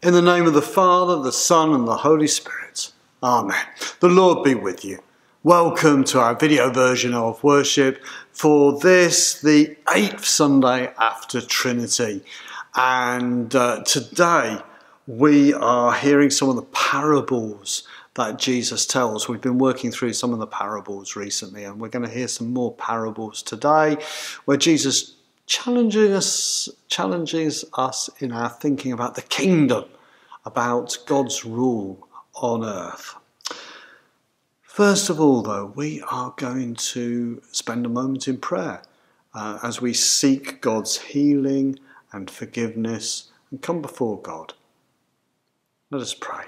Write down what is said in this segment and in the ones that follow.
In the name of the Father, the Son, and the Holy Spirit. Amen. The Lord be with you. Welcome to our video version of worship for this, the eighth Sunday after Trinity. And uh, today we are hearing some of the parables that Jesus tells. We've been working through some of the parables recently, and we're going to hear some more parables today where Jesus challenging us, challenges us in our thinking about the kingdom, about God's rule on earth. First of all, though, we are going to spend a moment in prayer uh, as we seek God's healing and forgiveness and come before God. Let us pray.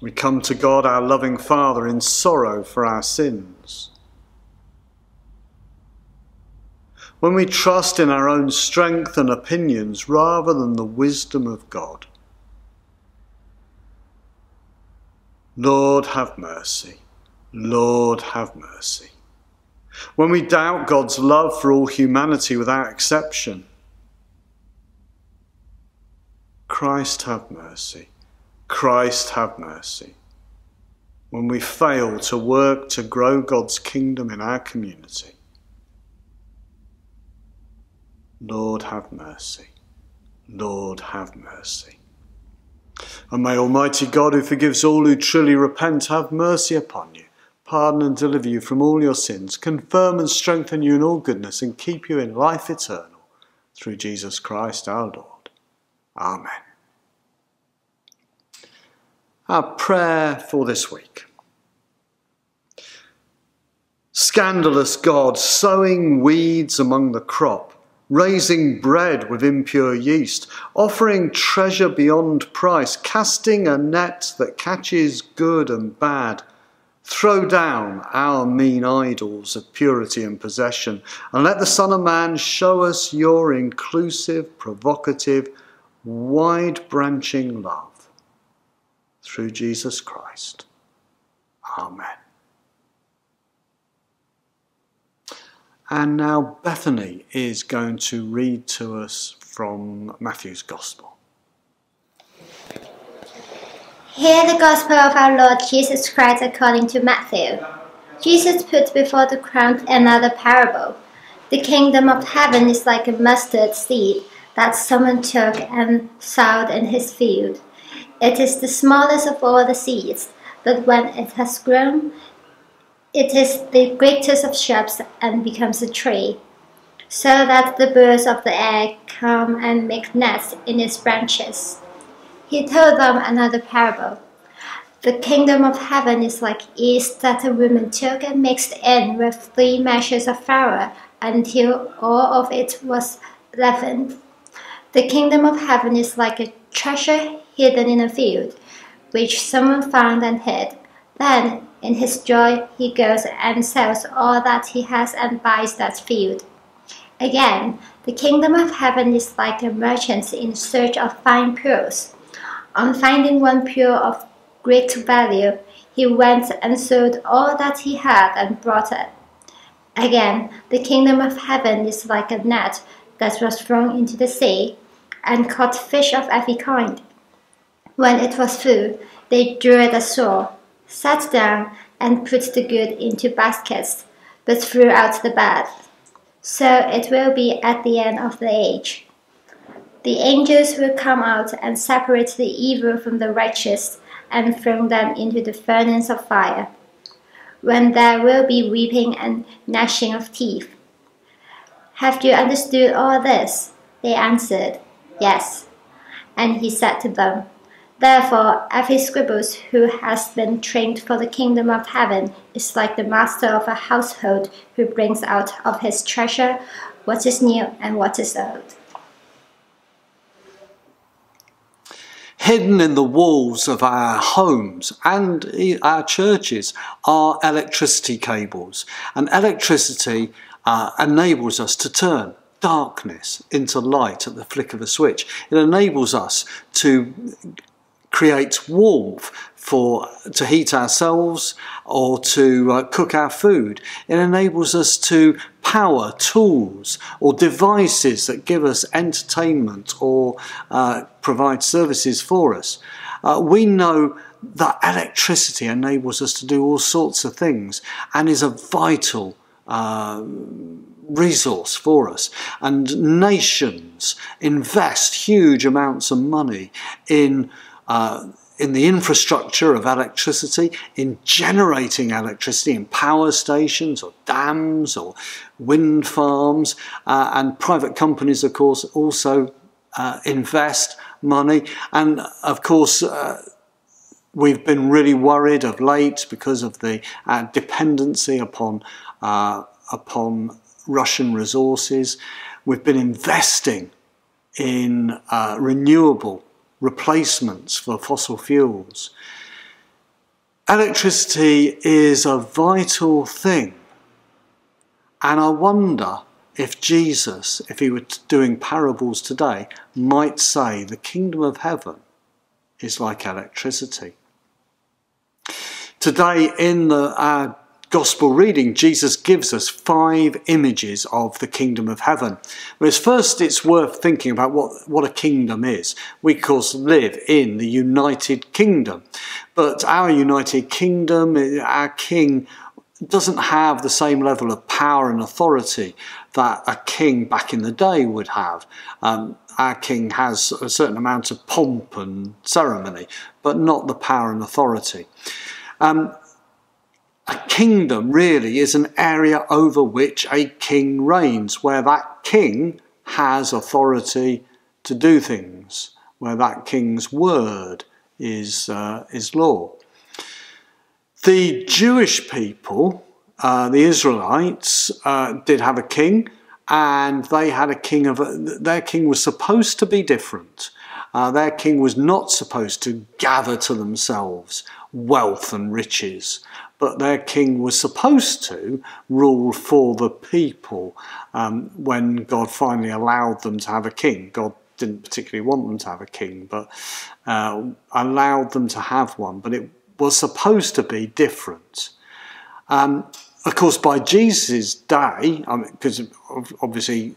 We come to God, our loving Father, in sorrow for our sins. When we trust in our own strength and opinions rather than the wisdom of God. Lord, have mercy. Lord, have mercy. When we doubt God's love for all humanity without exception, Christ, have mercy. Christ, have mercy. When we fail to work to grow God's kingdom in our community, Lord, have mercy. Lord, have mercy. And may Almighty God, who forgives all who truly repent, have mercy upon you, pardon and deliver you from all your sins, confirm and strengthen you in all goodness, and keep you in life eternal, through Jesus Christ our Lord. Amen. Our prayer for this week. Scandalous God, sowing weeds among the crop raising bread with impure yeast, offering treasure beyond price, casting a net that catches good and bad. Throw down our mean idols of purity and possession, and let the Son of Man show us your inclusive, provocative, wide branching love. Through Jesus Christ. Amen. And now Bethany is going to read to us from Matthew's Gospel. Hear the Gospel of our Lord Jesus Christ according to Matthew. Jesus put before the crowd another parable. The kingdom of heaven is like a mustard seed that someone took and sowed in his field. It is the smallest of all the seeds, but when it has grown, it is the greatest of shrubs and becomes a tree, so that the birds of the air come and make nests in its branches. He told them another parable. The kingdom of heaven is like yeast that a woman took and mixed in with three measures of flour until all of it was leavened. The kingdom of heaven is like a treasure hidden in a field, which someone found and hid. Then in his joy, he goes and sells all that he has and buys that field. Again, the kingdom of heaven is like a merchant in search of fine pearls. On finding one pearl of great value, he went and sold all that he had and brought it. Again, the kingdom of heaven is like a net that was thrown into the sea and caught fish of every kind. When it was full, they drew it ashore sat down and put the good into baskets, but threw out the bad. So it will be at the end of the age. The angels will come out and separate the evil from the righteous and throw them into the furnace of fire, when there will be weeping and gnashing of teeth. Have you understood all this? They answered, Yes. And he said to them, Therefore, every scribe who has been trained for the kingdom of heaven is like the master of a household who brings out of his treasure what is new and what is old. Hidden in the walls of our homes and our churches are electricity cables, and electricity uh, enables us to turn darkness into light at the flick of a switch. It enables us to creates warmth for to heat ourselves or to uh, cook our food. It enables us to power, tools, or devices that give us entertainment or uh, provide services for us. Uh, we know that electricity enables us to do all sorts of things and is a vital uh, resource for us. And nations invest huge amounts of money in uh, in the infrastructure of electricity, in generating electricity in power stations or dams or wind farms, uh, and private companies, of course, also uh, invest money. And of course, uh, we've been really worried of late because of the uh, dependency upon uh, upon Russian resources. We've been investing in renewable replacements for fossil fuels. Electricity is a vital thing. And I wonder if Jesus, if he were doing parables today, might say the kingdom of heaven is like electricity. Today, in the, our gospel reading, Jesus gives us five images of the kingdom of heaven. Whereas first it's worth thinking about what, what a kingdom is. We of course live in the United Kingdom, but our United Kingdom, our king doesn't have the same level of power and authority that a king back in the day would have. Um, our king has a certain amount of pomp and ceremony, but not the power and authority. Um, a kingdom really is an area over which a king reigns, where that king has authority to do things, where that king's word is, uh, is law. The Jewish people, uh, the Israelites, uh, did have a king, and they had a king of their king was supposed to be different. Uh, their king was not supposed to gather to themselves wealth and riches, but their king was supposed to rule for the people um, when God finally allowed them to have a king. God didn't particularly want them to have a king, but uh, allowed them to have one. But it was supposed to be different. Um, of course, by Jesus' day, because I mean, obviously,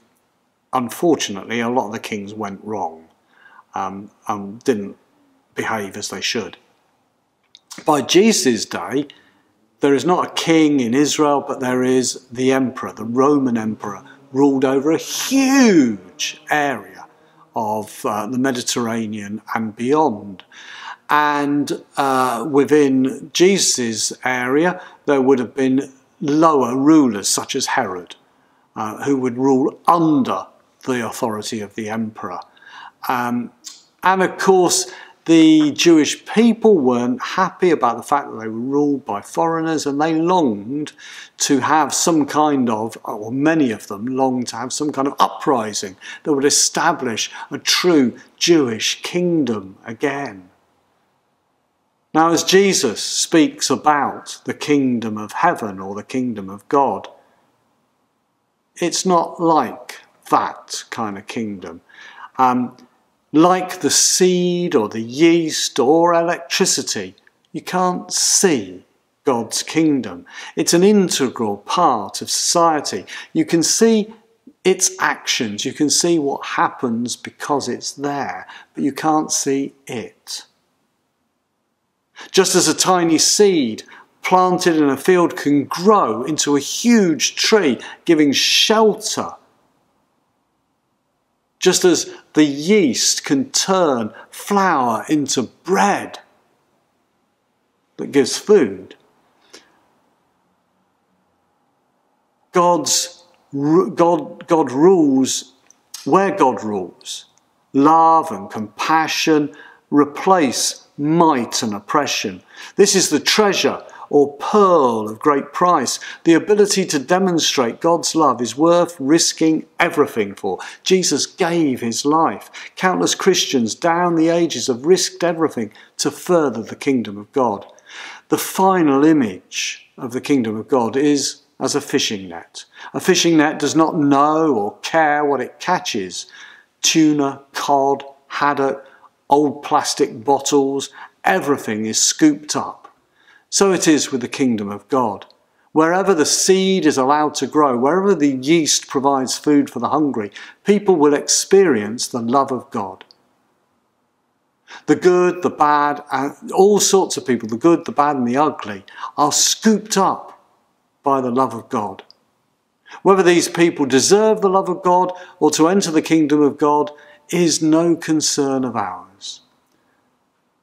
unfortunately, a lot of the kings went wrong um, and didn't behave as they should. By Jesus' day, there is not a king in Israel, but there is the emperor, the Roman emperor, ruled over a huge area of uh, the Mediterranean and beyond. And uh, within Jesus' area, there would have been lower rulers, such as Herod, uh, who would rule under the authority of the emperor. Um, and of course, the Jewish people weren't happy about the fact that they were ruled by foreigners and they longed to have some kind of, or many of them longed to have some kind of uprising that would establish a true Jewish kingdom again. Now, as Jesus speaks about the kingdom of heaven or the kingdom of God, it's not like that kind of kingdom. Um, like the seed or the yeast or electricity, you can't see God's kingdom. It's an integral part of society. You can see its actions, you can see what happens because it's there, but you can't see it. Just as a tiny seed planted in a field can grow into a huge tree, giving shelter just as the yeast can turn flour into bread that gives food. God's, God, God rules where God rules. Love and compassion replace might and oppression. This is the treasure or pearl of great price. The ability to demonstrate God's love is worth risking everything for. Jesus gave his life. Countless Christians down the ages have risked everything to further the kingdom of God. The final image of the kingdom of God is as a fishing net. A fishing net does not know or care what it catches. Tuna, cod, haddock, old plastic bottles, everything is scooped up so it is with the kingdom of God. wherever the seed is allowed to grow, wherever the yeast provides food for the hungry, people will experience the love of God. The good, the bad, and all sorts of people, the good, the bad, and the ugly, are scooped up by the love of God. Whether these people deserve the love of God or to enter the kingdom of God is no concern of ours.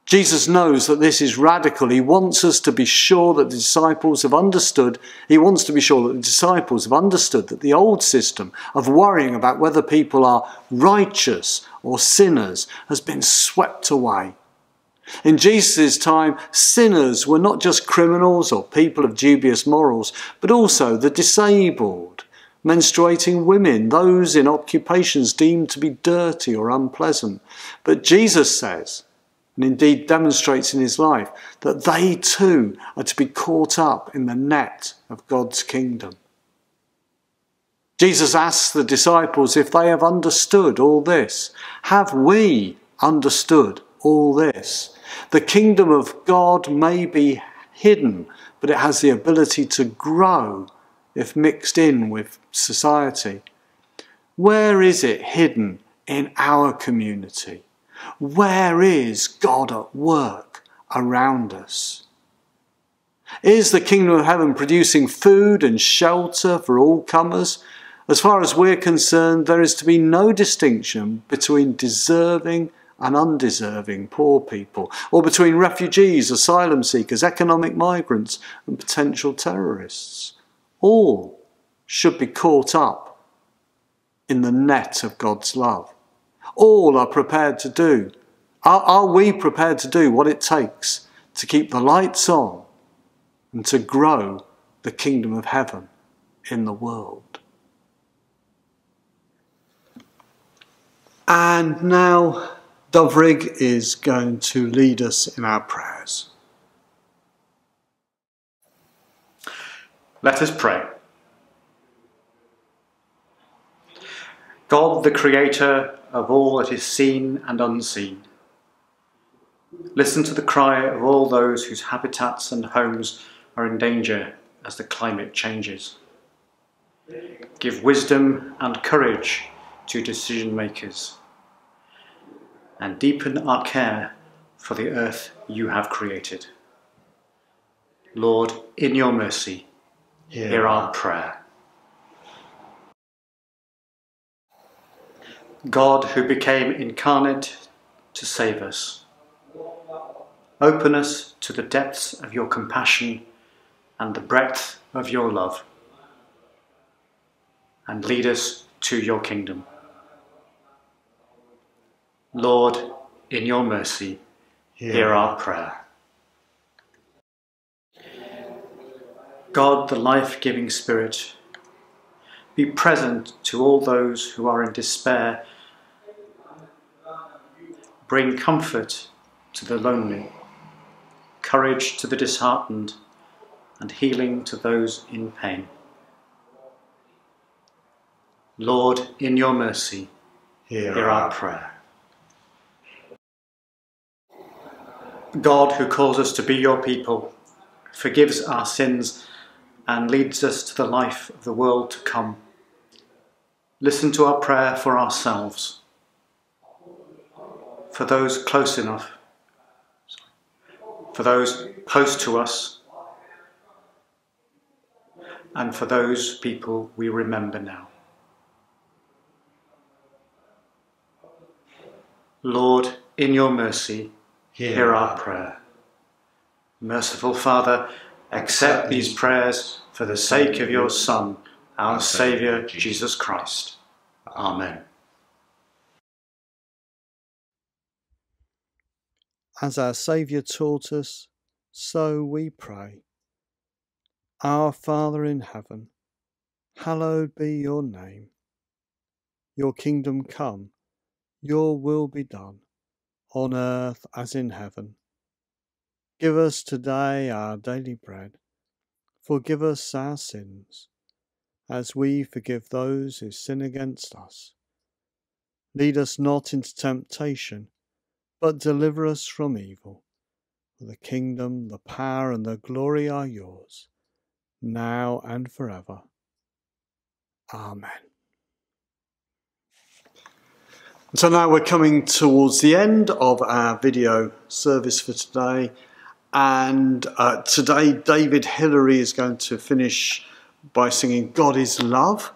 Jesus knows that this is radical. He wants us to be sure that the disciples have understood. He wants to be sure that the disciples have understood that the old system of worrying about whether people are righteous or sinners has been swept away. In Jesus' time, sinners were not just criminals or people of dubious morals, but also the disabled, menstruating women, those in occupations deemed to be dirty or unpleasant. But Jesus says, and indeed demonstrates in his life that they too are to be caught up in the net of God's kingdom. Jesus asks the disciples if they have understood all this. Have we understood all this? The kingdom of God may be hidden, but it has the ability to grow if mixed in with society. Where is it hidden in our community? Where is God at work around us? Is the kingdom of heaven producing food and shelter for all comers? As far as we're concerned, there is to be no distinction between deserving and undeserving poor people, or between refugees, asylum seekers, economic migrants, and potential terrorists. All should be caught up in the net of God's love all are prepared to do. Are, are we prepared to do what it takes to keep the lights on and to grow the kingdom of heaven in the world? And now Dyfrig is going to lead us in our prayers. Let us pray. God, the Creator of all that is seen and unseen. Listen to the cry of all those whose habitats and homes are in danger as the climate changes. Give wisdom and courage to decision makers and deepen our care for the earth you have created. Lord, in your mercy, hear our prayer. God who became incarnate to save us. Open us to the depths of your compassion and the breadth of your love, and lead us to your kingdom. Lord, in your mercy, hear, hear our prayer. God, the life giving Spirit, be present to all those who are in despair Bring comfort to the lonely, courage to the disheartened, and healing to those in pain. Lord, in your mercy, hear, hear our prayer. God, who calls us to be your people, forgives our sins and leads us to the life of the world to come. Listen to our prayer for ourselves for those close enough, for those close to us, and for those people we remember now. Lord, in your mercy, hear, hear our prayer. Merciful Father, accept these prayers for the sake of your Son, our Saviour, Jesus Christ. Amen. As our Saviour taught us, so we pray. Our Father in heaven, hallowed be your name. Your kingdom come, your will be done, on earth as in heaven. Give us today our daily bread. Forgive us our sins, as we forgive those who sin against us. Lead us not into temptation but deliver us from evil. For the kingdom, the power, and the glory are yours, now and forever. Amen. So now we're coming towards the end of our video service for today. And uh, today, David Hillary is going to finish by singing God is Love.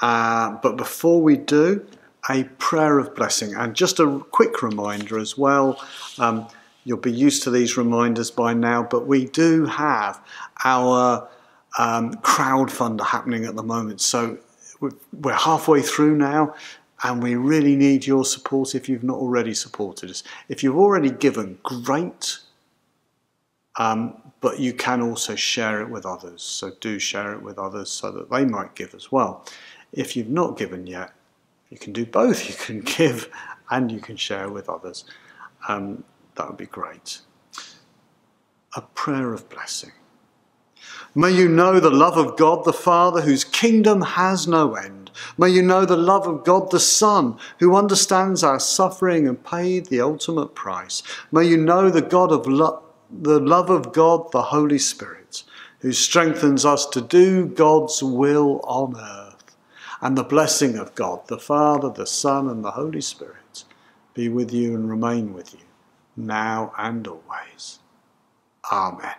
Uh, but before we do, a prayer of blessing. And just a quick reminder as well um, you'll be used to these reminders by now, but we do have our um, crowdfunder happening at the moment. So we're halfway through now and we really need your support if you've not already supported us. If you've already given, great, um, but you can also share it with others. So do share it with others so that they might give as well. If you've not given yet, you can do both. You can give and you can share with others. Um, that would be great. A prayer of blessing. May you know the love of God the Father, whose kingdom has no end. May you know the love of God the Son, who understands our suffering and paid the ultimate price. May you know the God of lo- the love of God the Holy Spirit, who strengthens us to do God's will on earth. And the blessing of God the Father, the Son, and the Holy Spirit be with you and remain with you, now and always. Amen.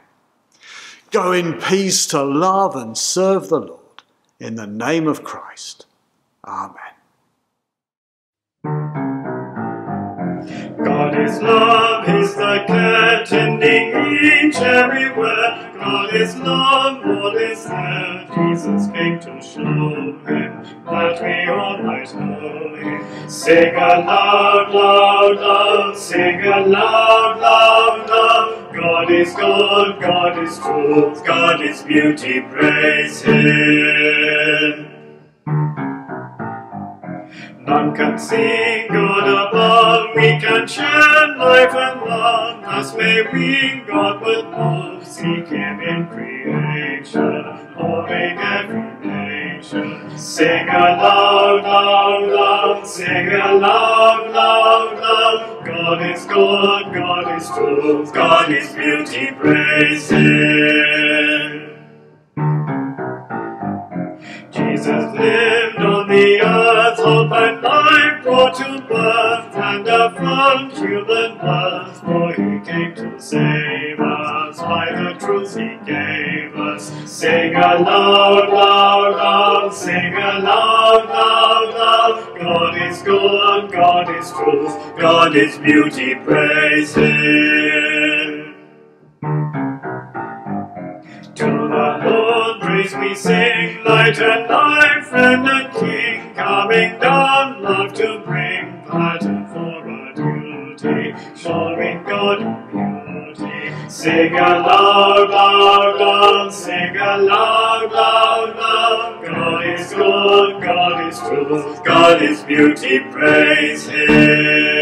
Go in peace to love and serve the Lord. In the name of Christ. Amen. God is love, He's the cat tending each everywhere. God is love, what is there? Jesus came to show Him that we all might know Him. Sing aloud, loud, loud, sing aloud, loud, loud. God is God, God is truth, God is beauty, praise Him. None can sing God above, we can share life and love, thus may we God with love seek Him in creation, holding every nation. Sing aloud, loud, loud, sing aloud, loud, loud. God is God, God is truth, God is beauty, praise Him. Jesus lived on the earth, to birth, and affront human birth, for he came to save us by the truth he gave us. Sing aloud, loud, loud, sing aloud, loud, loud. God is good, God is truth, God is beauty, praise him. To the Lord praise we sing, light and life, friend and king, coming down, love to Sing aloud, loud, loud, sing aloud, loud, loud. God is good, God is truth, God is beauty, praise Him.